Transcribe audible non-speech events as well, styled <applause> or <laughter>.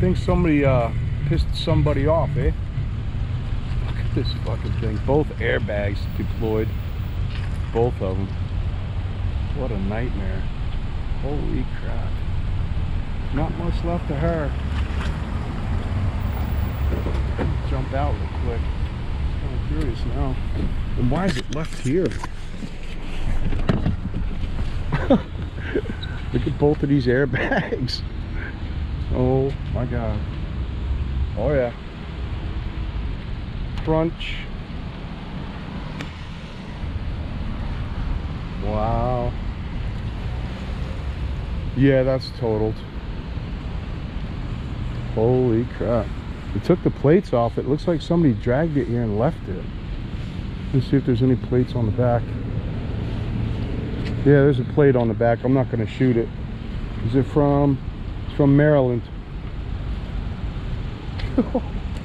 think somebody uh, pissed somebody off, eh? Look at this fucking thing. Both airbags deployed. Both of them. What a nightmare. Holy crap. Not much left of her. Jump out real quick. I'm curious now. And why is it left here? <laughs> Look at both of these airbags. <laughs> Oh my god. Oh yeah. Crunch. Wow. Yeah, that's totaled. Holy crap. They took the plates off. It looks like somebody dragged it here and left it. Let's see if there's any plates on the back. Yeah, there's a plate on the back. I'm not going to shoot it. Is it from? From Maryland. <laughs>